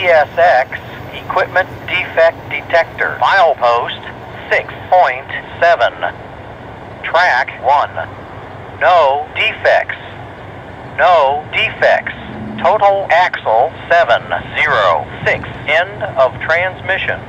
CSX Equipment Defect Detector. File post 6.7. Track 1. No defects. No defects. Total axle 706. End of transmission.